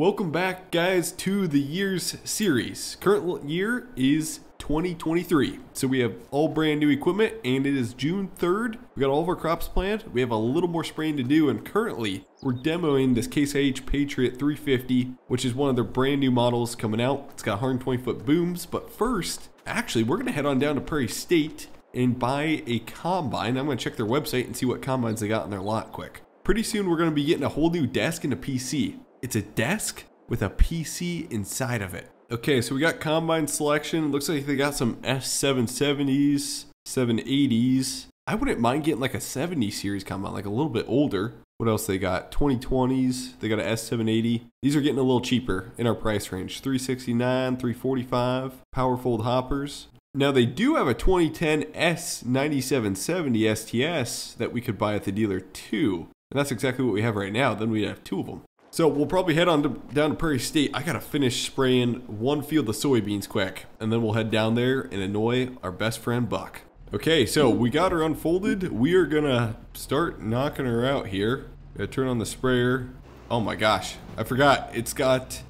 Welcome back guys to the year's series. Current year is 2023. So we have all brand new equipment and it is June 3rd. We got all of our crops planned. We have a little more spraying to do and currently we're demoing this Case Patriot 350, which is one of their brand new models coming out. It's got 120 foot booms, but first, actually we're gonna head on down to Prairie State and buy a combine. I'm gonna check their website and see what combines they got in their lot quick. Pretty soon we're gonna be getting a whole new desk and a PC. It's a desk with a PC inside of it. Okay, so we got combine selection. Looks like they got some S770s, 780s. I wouldn't mind getting like a 70 series combine, like a little bit older. What else they got? 2020s. They got an S780. These are getting a little cheaper in our price range. 369, 345. Power fold hoppers. Now they do have a 2010 S9770 STS that we could buy at the dealer too. And that's exactly what we have right now. Then we'd have two of them. So we'll probably head on to, down to Prairie State. I gotta finish spraying one field of soybeans quick, and then we'll head down there and annoy our best friend Buck. Okay, so we got her unfolded. We are gonna start knocking her out here. Gotta turn on the sprayer. Oh my gosh, I forgot. It's got,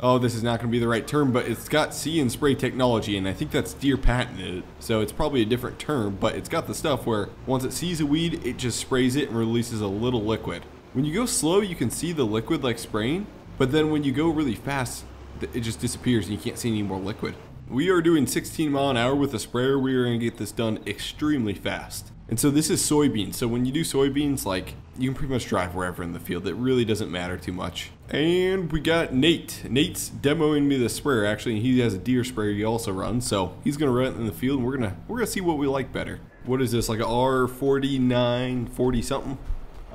oh, this is not gonna be the right term, but it's got see and spray technology, and I think that's Deere patented. So it's probably a different term, but it's got the stuff where once it sees a weed, it just sprays it and releases a little liquid. When you go slow, you can see the liquid like spraying, but then when you go really fast, it just disappears and you can't see any more liquid. We are doing 16 mile an hour with a sprayer. We are to get this done extremely fast. And so this is soybeans. So when you do soybeans, like you can pretty much drive wherever in the field. It really doesn't matter too much. And we got Nate. Nate's demoing me the sprayer actually. He has a Deere sprayer he also runs. So he's to run it in the field and we're to we're to see what we like better. What is this like a R49 40 something?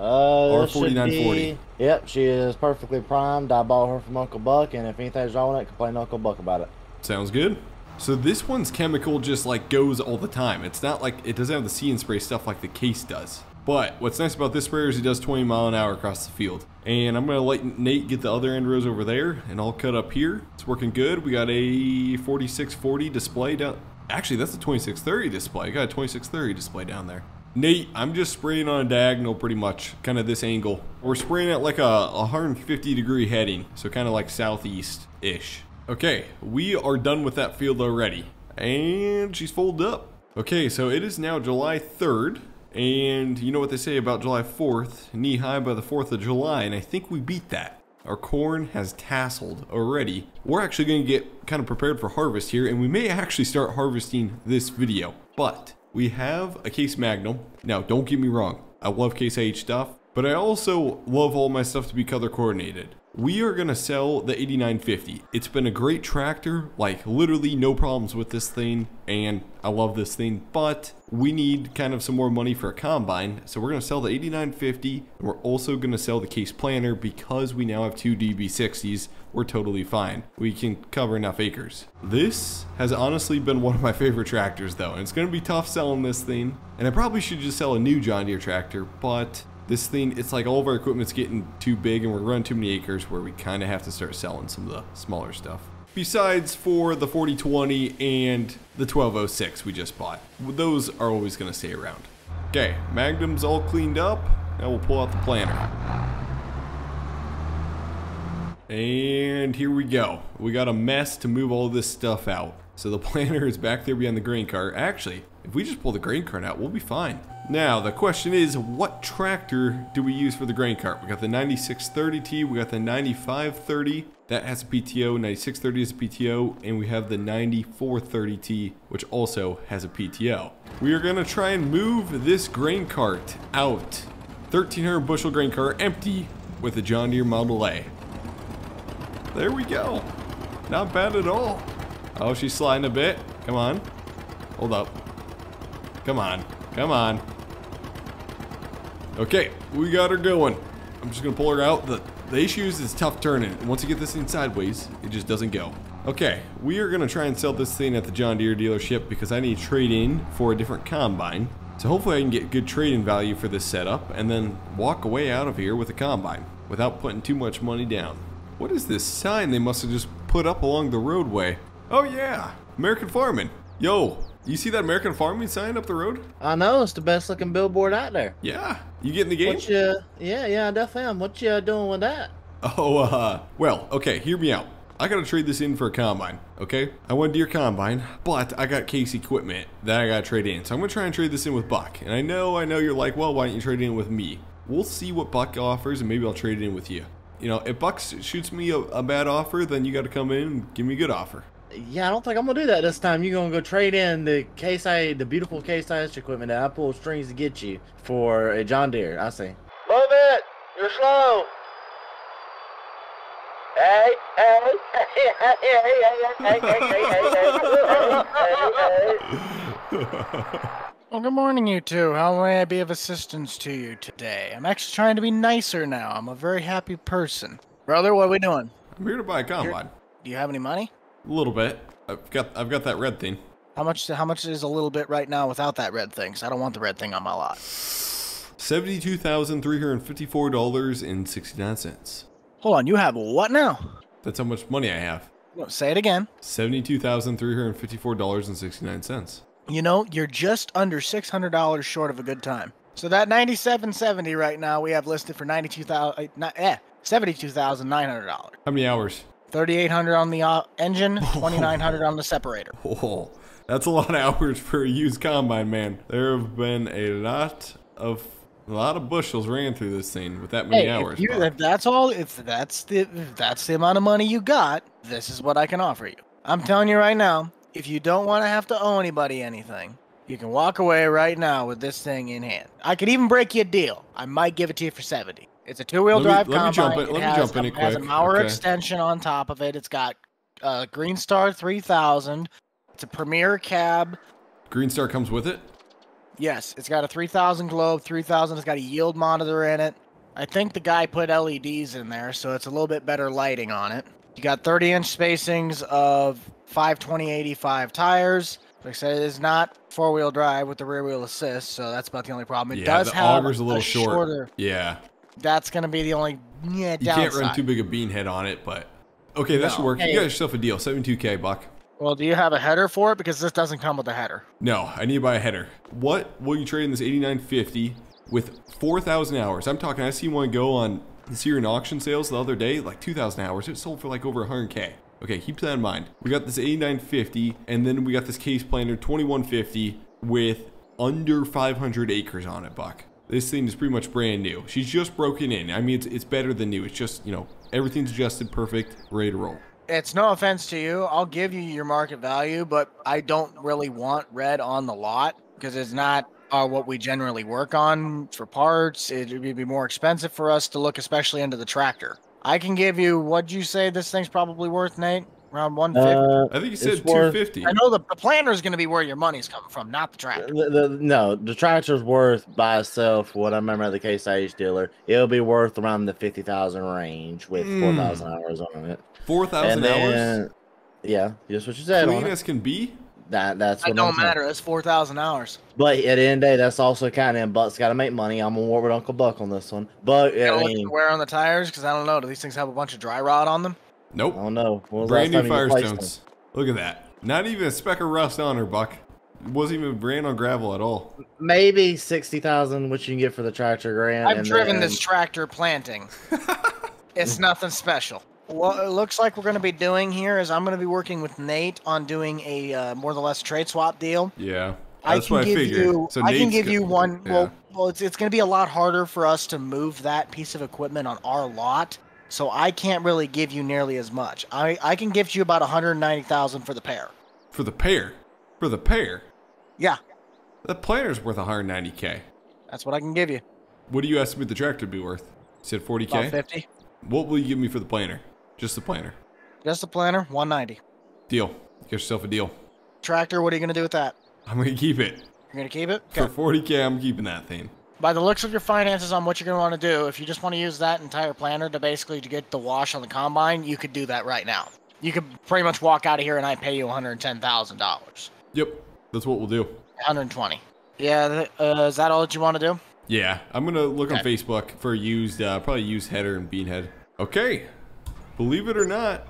Uh, R4940. Yep, she is perfectly primed. I bought her from Uncle Buck, and if anything's wrong with it, complain to Uncle Buck about it. Sounds good. So this one's chemical just like goes all the time. It's not like, it doesn't have the see and spray stuff like the case does. But what's nice about this sprayer is it does 20 mile an hour across the field. And I'm gonna let Nate get the other end rows over there and I'll cut up here. It's working good. We got a 4640 display down. Actually, that's a 2630 display. I got a 2630 display down there. Nate, I'm just spraying on a diagonal pretty much, kind of this angle. We're spraying at like a 150 degree heading, so kind of like southeast-ish. Okay, we are done with that field already. And she's folded up. Okay, so it is now July 3rd, and you know what they say about July 4th, knee high by the 4th of July, and I think we beat that. Our corn has tasseled already. We're actually going to get kind of prepared for harvest here, and we may actually start harvesting this video. But we have a Case Magnum. Now, don't get me wrong. I love Case IH stuff, but I also love all my stuff to be color coordinated. We are going to sell the 8950. It's been a great tractor, like literally no problems with this thing, and I love this thing, but we need kind of some more money for a combine, so we're going to sell the 8950, and we're also going to sell the case planner because we now have two DB60s, we're totally fine. We can cover enough acres. This has honestly been one of my favorite tractors though, and it's going to be tough selling this thing, and I probably should just sell a new John Deere tractor, but this thing, it's like all of our equipment's getting too big and we're running too many acres where we kind of have to start selling some of the smaller stuff. Besides for the 4020 and the 1206 we just bought. Those are always going to stay around. Okay, Magnum's all cleaned up. Now we'll pull out the planter. And here we go. We got a mess to move all this stuff out. So the planter is back there behind the grain cart. Actually, if we just pull the grain cart out, we'll be fine. Now, the question is, what tractor do we use for the grain cart? We got the 9630T, we got the 9530, that has a PTO, 9630 is a PTO, and we have the 9430T, which also has a PTO. We are gonna try and move this grain cart out. 1300 bushel grain cart empty with a John Deere Model A. There we go. Not bad at all. Oh, she's sliding a bit. Come on. Hold up. Come on. Come on. Okay, we got her going. I'm just gonna pull her out. The, the issue is it's tough turning. Once you get this thing sideways, it just doesn't go. Okay, we are gonna try and sell this thing at the John Deere dealership because I need trade in for a different combine. So hopefully I can get good trading value for this setup and then walk away out of here with a combine without putting too much money down. What is this sign they must have just put up along the roadway? Oh yeah, American Farming. Yo, you see that American Farming sign up the road? I know it's the best looking billboard out there. Yeah, you get in the game? What you, yeah, yeah, I definitely am. What you doing with that? Oh, uh, well, okay, hear me out. I gotta trade this in for a combine, okay? I want your combine, but I got case equipment that I gotta trade in. So I'm gonna try and trade this in with Buck. And I know, I know you're like, well, why don't you trade it in with me? We'll see what Buck offers and maybe I'll trade it in with you. You know, if Buck shoots me a, a bad offer, then you gotta come in and give me a good offer. Yeah, I don't think I'm gonna do that this time. You're gonna go trade in the case I, the beautiful case IH equipment that I pull strings to get you for a John Deere. I see. Move it. You're slow. Hey, hey, hey, hey, hey, hey, hey, hey, hey, Well, good morning, you two. How may I be of assistance to you today? I'm actually trying to be nicer now. I'm a very happy person. Brother, what are we doing? I'm here to buy a combine. Do you have any money? A little bit. I've got I've got that red thing. How much how much is a little bit right now without that red thing? Cause I don't want the red thing on my lot. Seventy-two thousand three hundred fifty-four dollars and sixty-nine cents. Hold on, you have what now? That's how much money I have. No, say it again. Seventy-two thousand three hundred fifty-four dollars and sixty-nine cents. You know, you're just under six hundred dollars short of a good time. So that ninety-seven seventy right now we have listed for ninety-two thousand, uh, eh, seventy-two thousand nine hundred dollars. How many hours? Thirty-eight hundred on the uh, engine, twenty-nine hundred on the separator. Oh, that's a lot of hours for a used combine, man. There have been a lot of a lot of bushels ran through this thing with that many hey, hours. If, you, if that's all, if that's the if that's the amount of money you got, this is what I can offer you. I'm telling you right now, if you don't want to have to owe anybody anything, you can walk away right now with this thing in hand. I could even break you a deal. I might give it to you for seventy. It's a two-wheel drive let me, combine. Let me jump in. It Let has, me jump in it it has quick. a Mauer okay. extension on top of it. It's got uh, Green Star 3000. It's a Premier cab. Green Star comes with it. Yes, it's got a 3000 globe, 3000. It's got a yield monitor in it. I think the guy put LEDs in there, so it's a little bit better lighting on it. You got 30 inch spacings of 52085 tires. Like I said, it is not four wheel drive with the rear wheel assist, so that's about the only problem. It yeah, does the have auger's a little short. shorter. Yeah, That's going to be the only yeah, you downside. can't run too big a bean head on it, but okay, that No. should work. Hey. You got yourself a deal. Seventy-two k buck. Well, do you have a header for it? Because this doesn't come with a header. No, I need to buy a header. What will you trade in this 8950 with 4,000 hours? I'm talking, I see one go on Syrian auction sales the other day, like 2,000 hours. It sold for like over 100K. Okay, keep that in mind. We got this 8950, and then we got this case planner 2150 with under 500 acres on it, Buck. This thing is pretty much brand new. She's just broken in. I mean, it's, it's better than new. It's just, you know, everything's adjusted perfect, ready to roll. It's no offense to you. I'll give you your market value, but I don't really want red on the lot because it's not uh, what we generally work on for parts. It would be more expensive for us to look, especially into the tractor. I can give you what you say this thing's probably worth, Nate. Around 150. Uh, I think you said It's worth- 250. I know the, the planter is going to be where your money's coming from, not the tractor. the, the, no, the tractor's worth by itself. What I remember at the Case IH dealer, it'll be worth around the fifty thousand range with Mm. four thousand hours on it. 4,000 hours? yeah, just what you said. Clean On as can be? That that's what I'm don't saying. matter. It's 4,000 hours. But at the end of the day, that's also kind of Buck's got to make money. I'm gonna work with Uncle Buck on this one. But You I gotta look at mean, wear on the tires because I don't know. Do these things have a bunch of dry rot on them? Nope. I don't know. When was the Brand new last time you replaced them? Firestones. Look at that. Not even a speck of rust on her, Buck. It wasn't even brand on gravel at all. Maybe sixty thousand, which you can get for the tractor grant. I've and driven then- this tractor planting. it's nothing special. What it looks like we're going to be doing here is I'm going to be working with Nate on doing a uh, more or less trade swap deal. Yeah. I That's can what I give figured. you. So I can Nate's give go- you one. Yeah. Well, well, it's it's going to be a lot harder for us to move that piece of equipment on our lot. So I can't really give you nearly as much. I I can give you about 190,000 for the pair. For the pair. For the pair. Yeah, The planter's worth 190k. that's what I can give you. What do you estimate the tractor to be worth? You said 40k? 50. What will you give me for the planter? Just the planter. Just the planter, 190. Deal. Get yourself a deal. Tractor, what are you going to do with that? I'm gonna keep it. You're going to keep it? For Okay. 40k, I'm keeping that thing. By the looks of your finances on what you're going to want to do, if you just want to use that entire planter to basically to get the wash on the combine, you could do that right now. You could pretty much walk out of here and I pay you $110,000. Yep. That's what we'll do. 120. Yeah, uh, is that all that you want to do? Yeah, I'm gonna look on Facebook for used, uh, probably used header and bean head. Okay, believe it or not,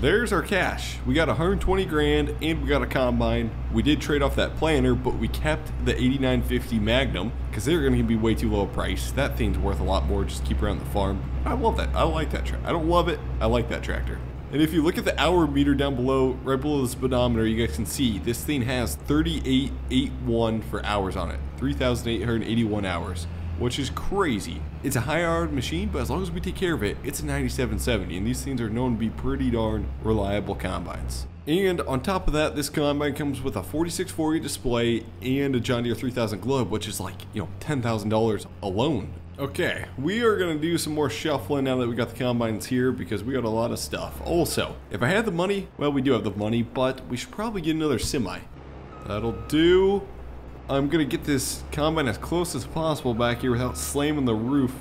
there's our cash. We got 120 grand and we got a combine. We did trade off that planter, but we kept the 8950 Magnum because they're going to be way too low a price. That thing's worth a lot more just keep around the farm. I love that. I like that tractor. I don't love it. I like that tractor. And if you look at the hour meter down below, right below the speedometer, you guys can see this thing has 3881 for hours on it. 3,881 hours which is crazy. It's a high-hour machine, but as long as we take care of it, it's a 9770, and these things are known to be pretty darn reliable combines. And on top of that, this combine comes with a 4640 display and a John Deere 3000 Globe, which is like, you know, $10,000 alone. Okay, we are going to do some more shuffling now that we got the combines here because we got a lot of stuff. Also, if I had the money, well, we do have the money, but we should probably get another semi. That'll do. I'm gonna get this combine as close as possible back here without slamming the roof.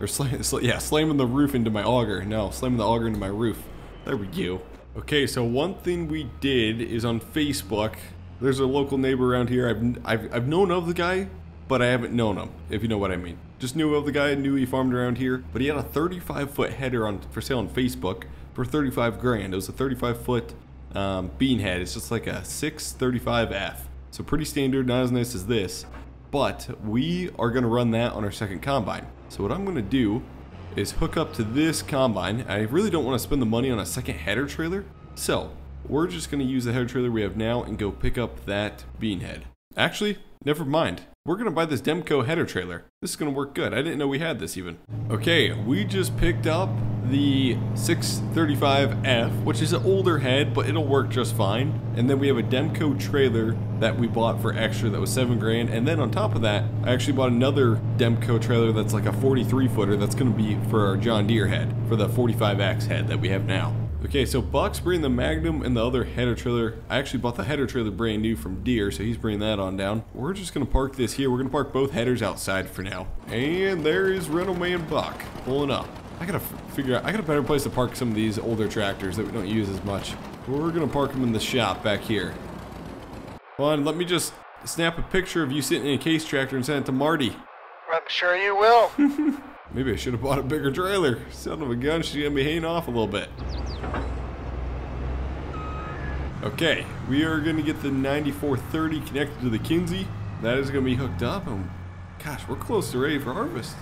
Or slam, yeah, slamming the roof into my auger. No, slamming the auger into my roof. There we go. Okay, so one thing we did is on Facebook, there's a local neighbor around here. I've, I've, I've known of the guy, but I haven't known him, if you know what I mean. Just knew of the guy, knew he farmed around here, but he had a 35 foot header on for sale on Facebook for 35 grand. It was a 35 foot um, bean head. It's just like a 635F. So pretty standard, not as nice as this. But we are going to run that on our second combine. So what I'm going to do is hook up to this combine. I really don't want to spend the money on a second header trailer. So we're just going to use the header trailer we have now and go pick up that bean head. Actually, never mind. We're to buy this Demco header trailer. This is to work good. I didn't know we had this even. Okay, we just picked up the 635F, which is an older head, but it'll work just fine. And then we have a Demco trailer that we bought for extra that was 7 grand. And then on top of that, I actually bought another Demco trailer that's like a 43 footer that's to be for our John Deere head, for the 45X head that we have now. Okay, so Buck's bringing the Magnum and the other header trailer. I actually bought the header trailer brand new from Deere, so he's bringing that on down. We're just going to park this here. We're going to park both headers outside for now. And there is Rental Man Buck pulling up. I gotta figure out, I got a better place to park some of these older tractors that we don't use as much. We're gonna park them in the shop back here. Come on, let me just snap a picture of you sitting in a case tractor and send it to Marty. I'm sure you will. Maybe I should have bought a bigger trailer. Son of a gun, she's gonna be hanging off a little bit. Okay, we are gonna get the 9430 connected to the Kinze. That is gonna be hooked up, and gosh, we're close to ready for harvest.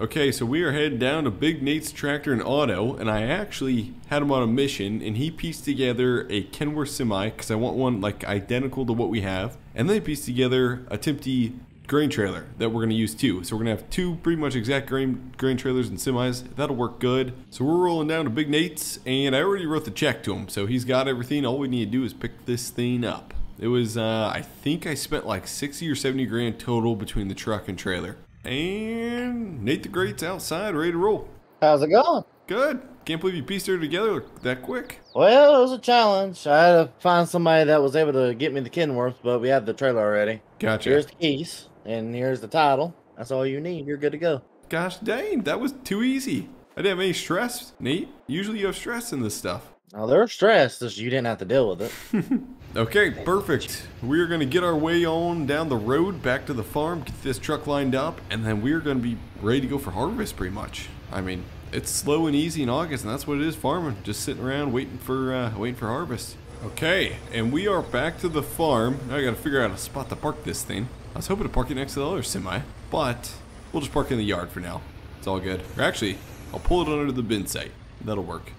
Okay, so we are heading down to Big Nate's Tractor and Auto, and I actually had him on a mission, and he pieced together a Kenworth semi, because I want one like identical to what we have, and then he pieced together a Timpte grain trailer that we're going to use too. So we're going to have two pretty much exact grain, grain trailers and semis. That'll work good. So we're rolling down to Big Nate's, and I already wrote the check to him, so he's got everything. All we need to do is pick this thing up. It was, uh, I think I spent like 60 or 70 grand total between the truck and trailer. And Nate the Great's outside, ready to roll. How's it going? Good. Can't believe you pieced her together that quick. Well, it was a challenge. I had to find somebody that was able to get me the Kenworth, but we had the trailer already. Gotcha. Here's the keys, and here's the title. That's all you need. You're good to go. Gosh dang, that was too easy. I didn't have any stress, Nate. Usually you have stress in this stuff. Oh, they're stressed. Just you didn't have to deal with it. okay, perfect. We're going to get our way on down the road back to the farm, get this truck lined up, and then we're going to be ready to go for harvest pretty much. I mean, it's slow and easy in August, and that's what it is farming. Just sitting around waiting for uh, waiting for harvest. Okay, and we are back to the farm. Now I got to figure out a spot to park this thing. I was hoping to park it next to the other semi, but we'll just park in the yard for now. It's all good. Or actually, I'll pull it under the bin site. That'll work.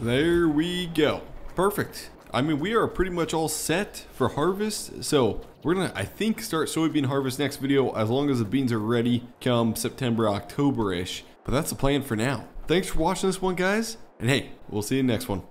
There we go. Perfect. I mean, we are pretty much all set for harvest. So we're gonna, I think, start soybean harvest next video as long as the beans are ready come September, October-ish. But that's the plan for now. Thanks for watching this one, guys. And hey, we'll see you next one.